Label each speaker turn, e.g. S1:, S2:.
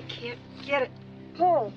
S1: I can't get it. Paul.